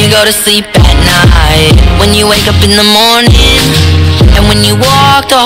you go to sleep at night. When you wake up in the morning And when you walk the